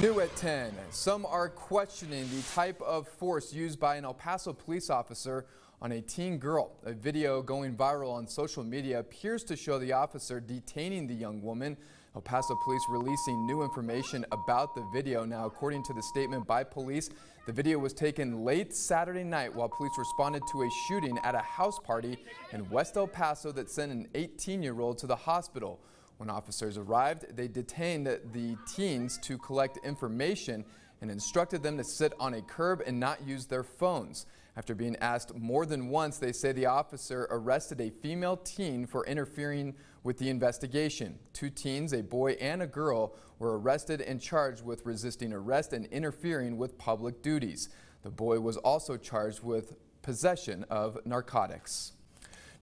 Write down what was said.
New at 10, some are questioning the type of force used by an El Paso police officer on a teen girl. A video going viral on social media appears to show the officer detaining the young woman. El Paso police releasing new information about the video. Now, according to the statement by police, the video was taken late Saturday night while police responded to a shooting at a house party in West El Paso that sent an 18-year-old to the hospital. When officers arrived, they detained the teens to collect information and instructed them to sit on a curb and not use their phones. After being asked more than once, they say the officer arrested a female teen for interfering with the investigation. Two teens, a boy and a girl, were arrested and charged with resisting arrest and interfering with public duties. The boy was also charged with possession of narcotics.